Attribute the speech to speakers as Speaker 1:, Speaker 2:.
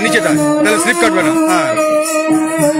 Speaker 1: নিচেটা তাহলে স্লিপ কাটবে না। হ্যাঁ।